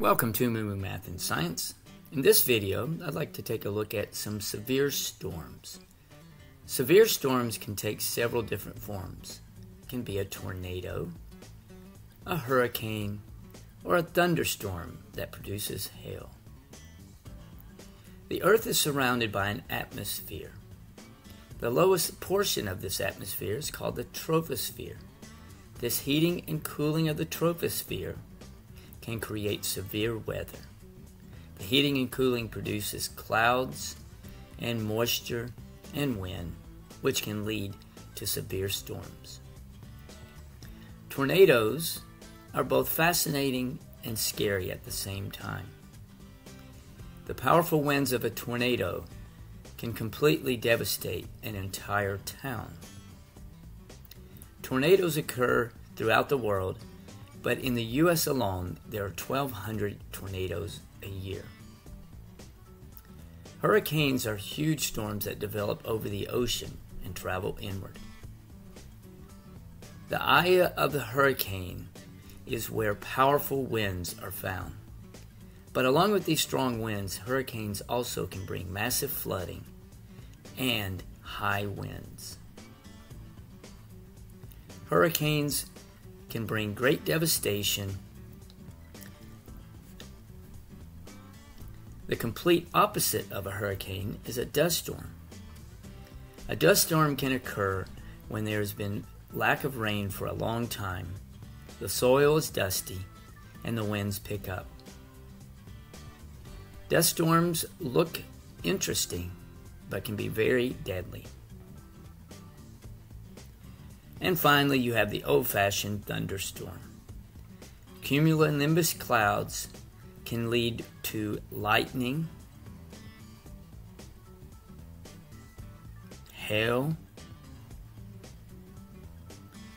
Welcome to Moo Math and Science. In this video, I'd like to take a look at some severe storms. Severe storms can take several different forms. It can be a tornado, a hurricane, or a thunderstorm that produces hail. The Earth is surrounded by an atmosphere. The lowest portion of this atmosphere is called the troposphere. This heating and cooling of the troposphere can create severe weather. The heating and cooling produces clouds and moisture and wind, which can lead to severe storms. Tornadoes are both fascinating and scary at the same time. The powerful winds of a tornado can completely devastate an entire town. Tornadoes occur throughout the world, but in the US alone, there are 1,200 tornadoes a year. Hurricanes are huge storms that develop over the ocean and travel inward. The eye of the hurricane is where powerful winds are found. But along with these strong winds, hurricanes also can bring massive flooding and high winds. Hurricanes can bring great devastation. The complete opposite of a hurricane is a dust storm. A dust storm can occur when there has been lack of rain for a long time, the soil is dusty, and the winds pick up. Dust storms look interesting, but can be very deadly. And finally, you have the old fashioned thunderstorm. Cumulonimbus clouds can lead to lightning, hail,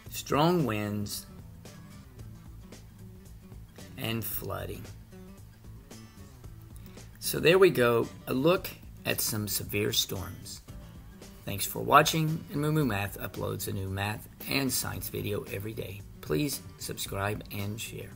strong winds, and flooding. So there we go, a look at some severe storms. Thanks for watching, and Moo Math uploads a new math and science video every day. Please subscribe and share.